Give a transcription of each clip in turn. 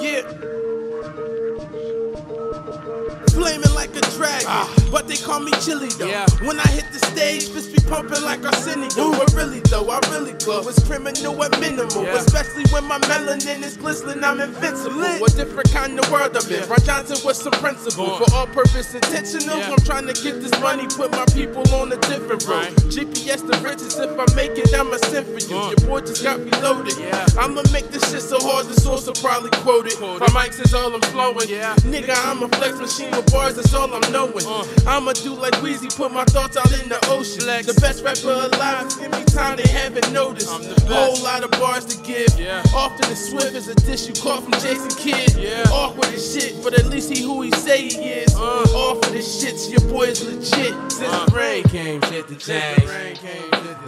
Yeah. Flaming like a dragon. Ah but they call me Chili though. Yeah. When I hit the stage, bitch be pumping like Arsenio. But really though, I really glow. It's criminal at minimal, Yeah. especially when my melanin is glistening. I'm invincible. A different kind of world I'm in. Ron Johnson was some principle for all purpose intentional. Yeah. I'm trying to get this money, put my people on a different road. Right. GPS the riches. If I make it, I'ma send for you. Uh. Your boy just got reloaded. Yeah. I'ma make this shit so hard the source will probably quote it. Quote My mics is all I'm flowing. Yeah. Nigga, I'm a flex machine with bars, that's all I'm knowing. Uh. I'ma do like Weezy, put my thoughts out in the ocean. Flex. The best rapper alive, give me time, they haven't noticed. I'm the best. Whole lot of bars to give. Yeah. Often the swift is a dish you caught from Jason Kidd. Yeah. Awkward as shit, but at least he who he say he is. Uh. Off of this shit, so your boy is legit. Since Uh. the rain came, shit to change.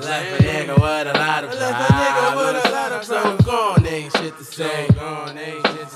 Left a nigga with a lot of Left a nigga with a lot of So gone, ain't shit the same. Gone,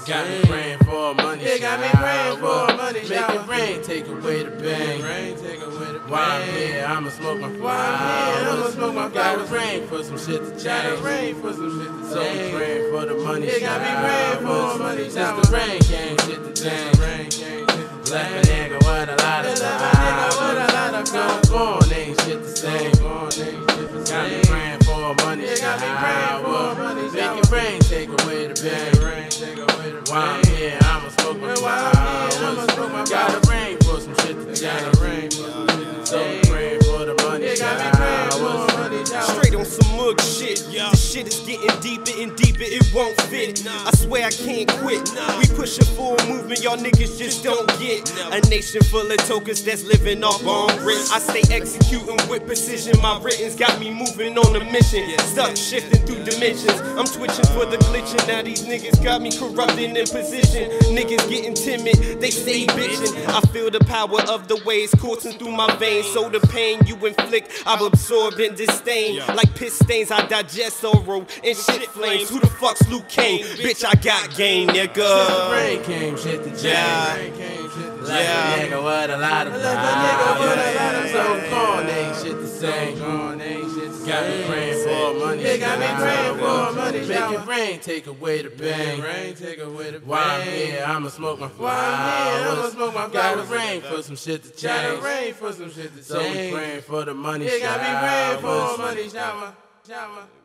Got me praying for money. Yeah, got me praying for money. Make it rain, take away the bang. Rain, take away the. While I'm here, I'ma smoke my flower. While I'm here, I'ma smoke my flower. Got rain for some shit to change. Got rain for some shit to change. So we praying for the money. Yeah, got me praying for money. Since the rain came, shit to change. Rain came, shit to. Left a nigga with a lot of Left a nigga with a lot of time. Gone, ain't shit the same. Gone, ain't shit the same. Got me praying for money. Yeah, got me praying for money. Make it rain, take away the bang. Rain, take away the bang. While I'm here, I'ma smoke my. Gotta rain for some shit to change. Rain for some shit to Straight on some mug shit. This shit is getting deeper and deeper, it won't fit. I swear I can't quit. We push a full movement, y'all niggas just don't get. A nation full of tokens that's living off on grit. I stay executing with precision. My written's got me moving on a mission. Stuck shifting through dimensions. I'm twitching for the glitching. Now these niggas got me corrupting in position. Niggas getting timid, they stay bitching. I feel the power of the waves coursing through my veins. So the pain you inflict, I'm absorbing disdain. Like piss stains, I digest sorrow and shit flames. Who the fuck's Luke Kane? Bitch, I got game, nigga. Rain came, shit to change. Yeah. Rain came, shit to Yeah. Left a nigga with a lot of nigga with a lot of So gone, ain't shit the same. Gone, ain't shit the same. Got me praying for money. Yeah, got me praying for money. Make it rain, take away the bang. Rain, take away the bang. While I'm here, I'ma smoke my flowers. While I'm here, I'ma smoke my flowers. Gotta rain for some shit to change. Gotta rain for some shit to change. So we praying for the money. Yeah, got me praying for money. Shower, shower, shower.